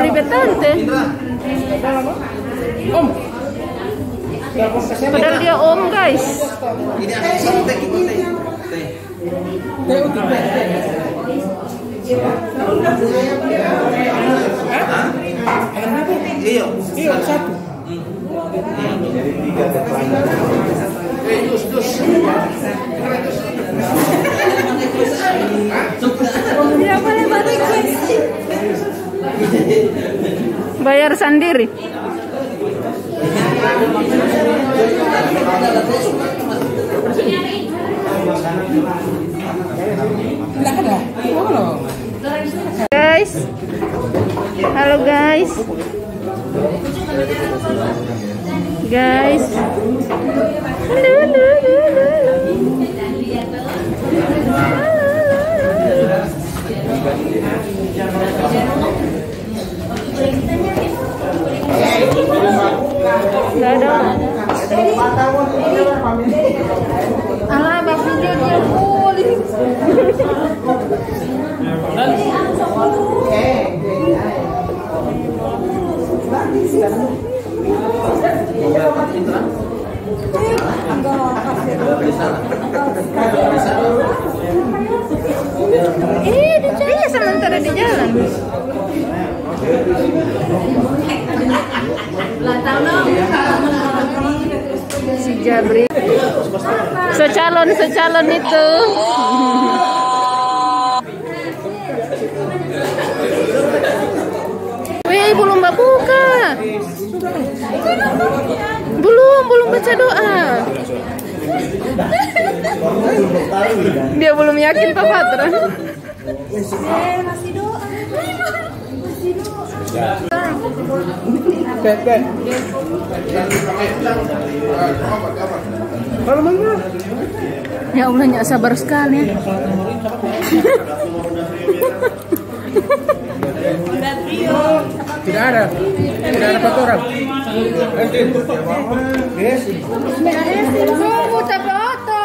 ribet tante. Om. Padahal dia om guys. Ini ada sini teh kita teh. Teh. Teh untuk Bayar sendiri. Guys. Halo guys. Guys. Halo, halo, halo, halo. Gak ada. Alah, bapak dia dia full. Eh, di saya sementara di jalan. Si Jabri. Secalon secalon itu. Wih, belum mbak buka. Belum, belum baca doa. Dia belum yakin Pak Patra. Kalau mana? Ya Allah, nggak sabar sekali. Tidak ada. Tidak ada empat orang. Tunggu, tapi oto.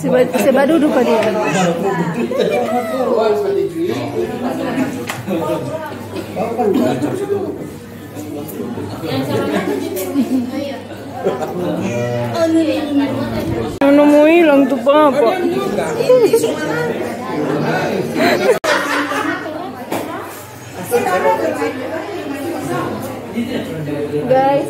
Seba, seba duduk ke dia. Hilang tuh papa. Guys,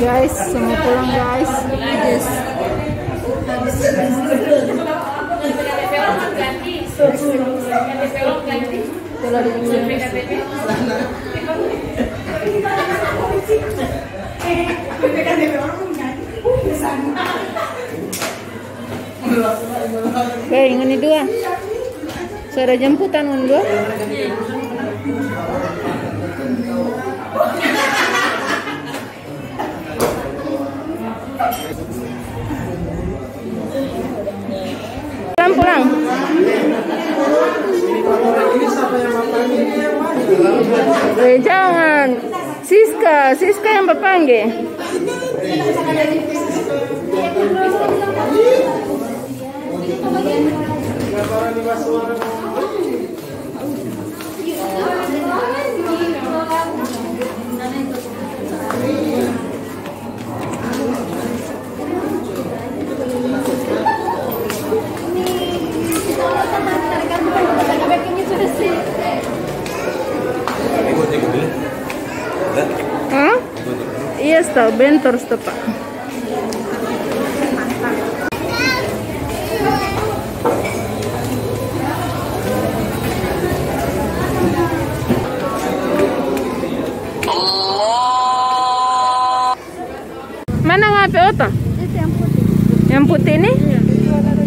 Guys, semua pulang guys. Di Oke, ini dua. Suara jemputan un Siska, yang berpanggil. Hah? Stop pak. Mana ngape oto? Yang putih ini?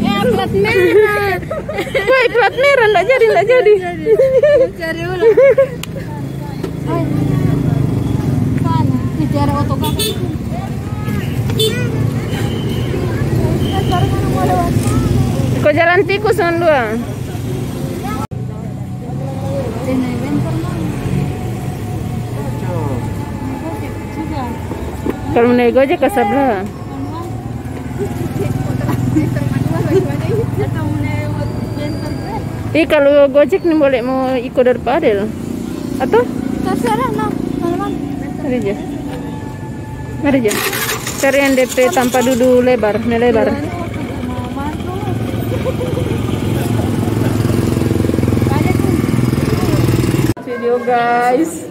Ya, plat merah. Woi, plat merah enggak jadi, enggak jadi. Cari ulang. Otokan. Kau jalan tikus dengan dua. Kalau naik gojek ke sebelah. Ih, kalau gojek nih boleh mau ikut dari Padel. Atau? Terserah no, teman-teman. Mari Mari aja. Cari yang DP tanpa duduk lebar, nih lebar. Video guys.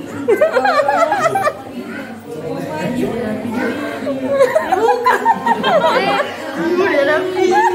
Mau